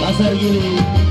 Pasar Gili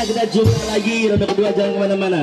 Kita jumpa lagi ronde kedua jangan ke mana-mana.